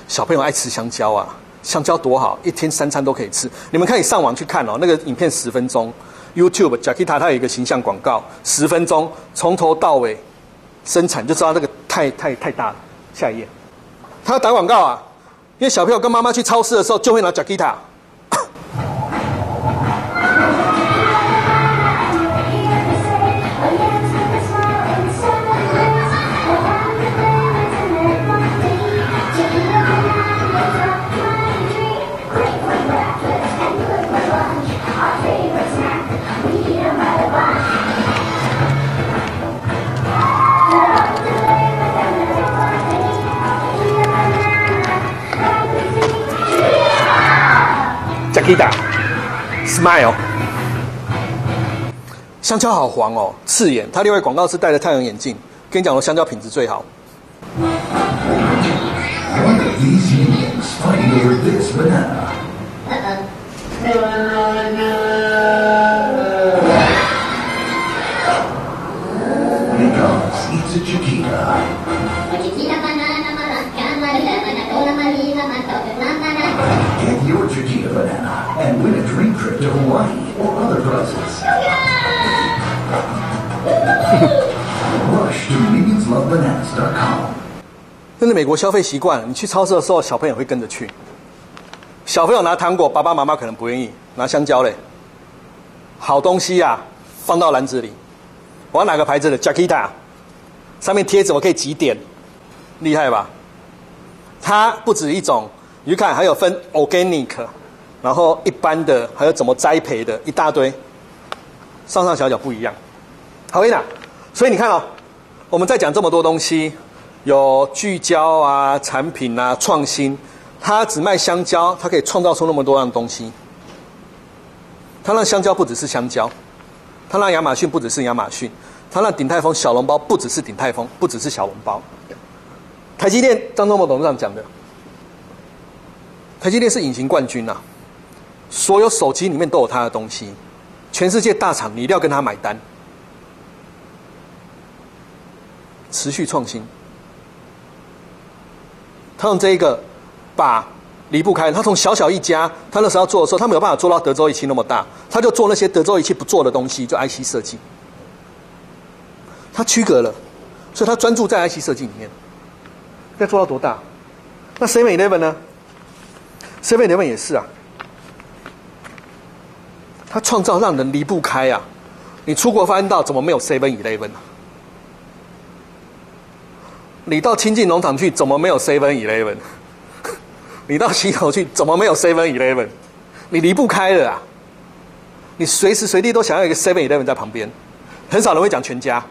小朋友爱吃香蕉啊，香蕉多好，一天三餐都可以吃。你们可以上网去看哦，那个影片十分钟，YouTube Jackita 它有一个形象广告，十分钟从头到尾生产，就知道这个太太太大了。下一页，他要打广告啊，因为小朋友跟妈妈去超市的时候就会拿 Jackita。Jackita，Smile，香蕉好黄哦，刺眼。它另外广告是戴着太阳眼镜，跟你讲说香蕉品质最好。真的，美国消费习惯，你去超市的时候，小朋友会跟着去。小朋友拿糖果，爸爸妈妈可能不愿意拿香蕉嘞。好东西呀，放到篮子里。我要哪个牌子的？Jackita，上面贴纸我可以几点，厉害吧？它不止一种，你看还有分 organic，然后一般的，还有怎么栽培的，一大堆，上上小小不一样。好，娜，所以你看哦，我们在讲这么多东西，有聚焦啊，产品啊，创新。它只卖香蕉，它可以创造出那么多样东西。它让香蕉不只是香蕉，它让亚马逊不只是亚马逊，它让鼎泰丰小笼包不只是鼎泰丰，不只是小笼包。台积电张忠谋董事长讲的，台积电是隐形冠军呐，所有手机里面都有他的东西，全世界大厂你一定要跟他买单，持续创新。他用这一个。把离不开他，从小小一家，他那时候做的时候，他没有办法做到德州仪器那么大，他就做那些德州仪器不做的东西，就 IC 设计。他区隔了，所以他专注在 IC 设计里面。要做到多大？那 Seven Eleven 呢？Seven Eleven 也是啊，他创造让人离不开啊。你出国发现到怎么没有 Seven Eleven 啊？你到亲近农场去，怎么没有 Seven Eleven？你到溪头去，怎么没有 Seven Eleven？你离不开了啊！你随时随地都想要一个 Seven Eleven 在旁边，很少人会讲全家。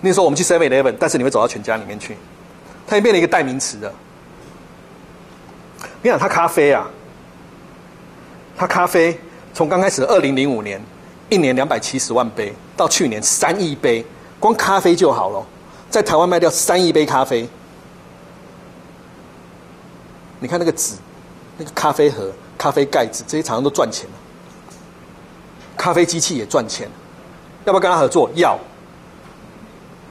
那时候我们去 Seven Eleven，但是你会走到全家里面去，它也变成一个代名词了。你想它咖啡啊，它咖啡从刚开始二零零五年一年两百七十万杯，到去年三亿杯，光咖啡就好了。在台湾卖掉三亿杯咖啡。你看那个纸、那个咖啡盒、咖啡盖子，这些厂商都赚钱。咖啡机器也赚钱，要不要跟他合作？要。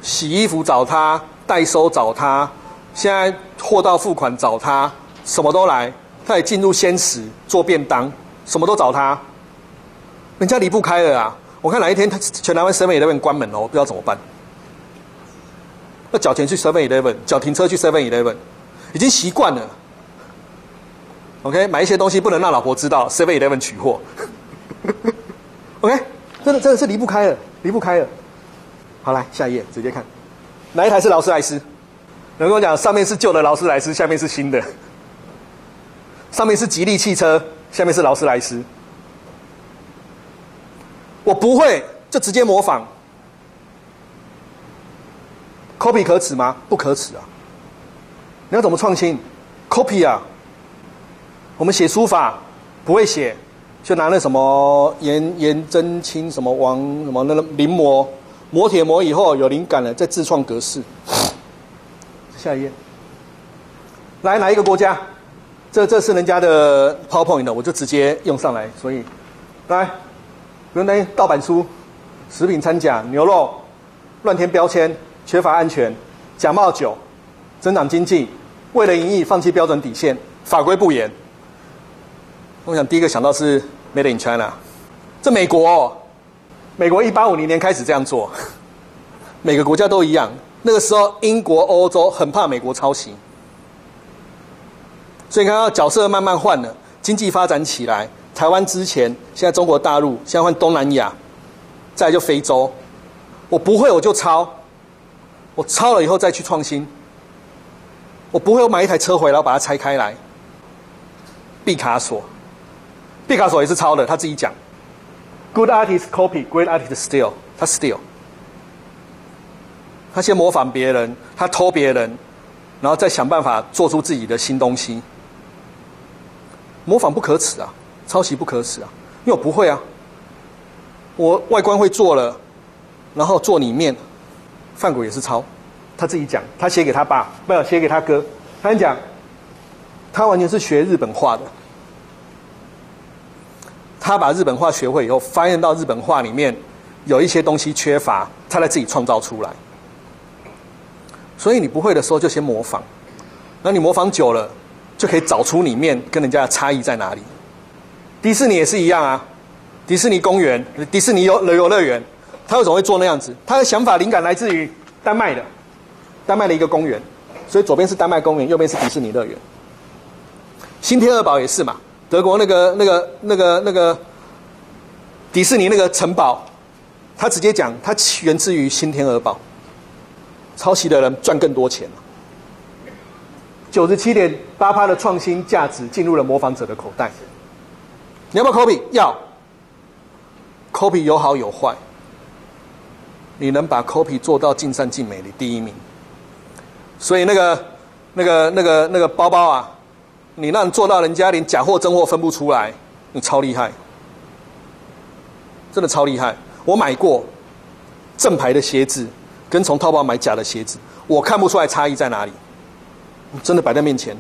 洗衣服找他，代收找他，现在货到付款找他，什么都来。他也进入鲜食做便当，什么都找他。人家离不开了啊！我看哪一天他全台湾 Seven Eleven 关门了，我不知道怎么办。要缴钱去 Seven Eleven，缴停车去 Seven Eleven，已经习惯了。OK，买一些东西不能让老婆知道 Seven Eleven 取货。OK，真的真的是离不开了，离不开了。好，来下一页，直接看，哪一台是劳斯莱斯？有人跟我讲，上面是旧的劳斯莱斯，下面是新的。上面是吉利汽车，下面是劳斯莱斯。我不会就直接模仿，copy 可耻吗？不可耻啊！你要怎么创新？copy 啊！我们写书法不会写，就拿那什么颜颜真卿什么王什么那个临摹，磨铁磨以后有灵感了，再自创格式。下一页，来哪一个国家？这这是人家的 PowerPoint 的，我就直接用上来。所以，来，不用担心盗版书、食品掺假、牛肉、乱填标签、缺乏安全、假冒酒、增长经济、为了盈利放弃标准底线、法规不严。我想第一个想到是 Made in China，这美国，美国一八五零年开始这样做，每个国家都一样。那个时候，英国、欧洲很怕美国抄袭。所以看到角色慢慢换了，经济发展起来，台湾之前，现在中国大陆，现在换东南亚，再就非洲。我不会我就抄，我抄了以后再去创新。我不会我买一台车回来，我把它拆开来。毕卡索，毕卡索也是抄的，他自己讲。Good artist copy, great artist steal。他 steal，他先模仿别人，他偷别人，然后再想办法做出自己的新东西。模仿不可耻啊，抄袭不可耻啊，因为我不会啊。我外观会做了，然后做里面，范谷也是抄，他自己讲，他写给他爸，没有写给他哥。他讲，他完全是学日本画的。他把日本画学会以后，发现到日本画里面有一些东西缺乏，他来自己创造出来。所以你不会的时候就先模仿，那你模仿久了。就可以找出里面跟人家的差异在哪里。迪士尼也是一样啊，迪士尼公园、迪士尼游游乐园，他为什么会做那样子？他的想法灵感来自于丹麦的，丹麦的一个公园，所以左边是丹麦公园，右边是迪士尼乐园。新天鹅堡也是嘛，德国那个那个那个那个迪士尼那个城堡，他直接讲它源自于新天鹅堡，抄袭的人赚更多钱九十七点八趴的创新价值进入了模仿者的口袋。你要不要 copy？要。copy 有好有坏。你能把 copy 做到尽善尽美的第一名。所以那个、那个、那个、那个包包啊，你让做到人家连假货真货分不出来，你超厉害，真的超厉害。我买过正牌的鞋子，跟从淘宝买假的鞋子，我看不出来差异在哪里。真的摆在面前，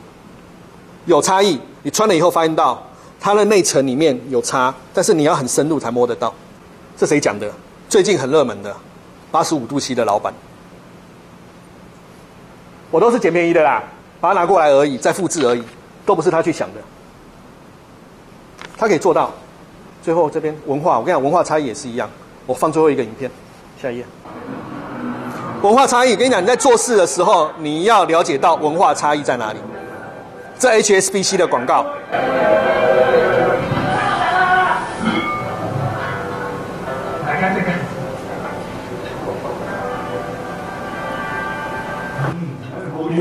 有差异。你穿了以后发现到它的内层里面有差，但是你要很深入才摸得到。这谁讲的？最近很热门的八十五度 C 的老板，我都是捡便宜的啦，把它拿过来而已，再复制而已，都不是他去想的。他可以做到。最后这边文化，我跟你讲，文化差异也是一样。我放最后一个影片，下一页。文化差异，跟你讲，你在做事的时候，你要了解到文化差异在哪里。这 HSBC 的广告，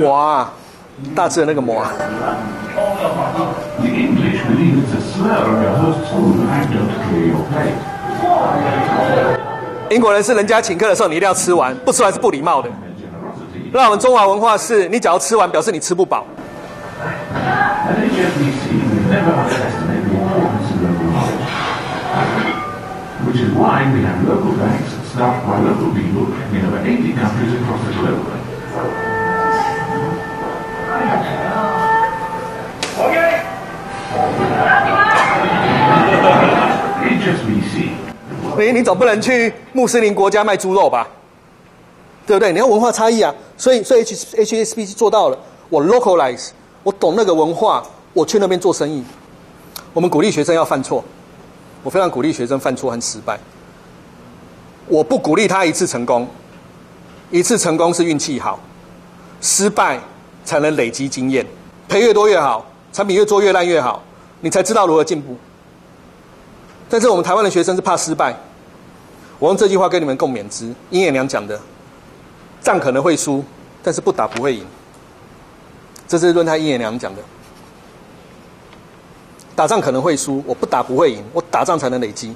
膜啊，大致的那个膜啊。英国人是人家请客的时候，你一定要吃完，不吃完是不礼貌的。那我们中华文化是，你只要吃完，表示你吃不饱。staffed by local people in over 80 countries across the globe. HSBC 你你总不能去穆斯林国家卖猪肉吧？对不对？你要文化差异啊，所以所以 H H S B 是做到了，我 localize，我懂那个文化，我去那边做生意。我们鼓励学生要犯错，我非常鼓励学生犯错和失败。我不鼓励他一次成功，一次成功是运气好，失败才能累积经验，赔越多越好，产品越做越烂越好，你才知道如何进步。但是我们台湾的学生是怕失败，我用这句话跟你们共勉之。鹰眼娘讲的，仗可能会输，但是不打不会赢。这是论泰鹰眼娘讲的，打仗可能会输，我不打不会赢，我打仗才能累积。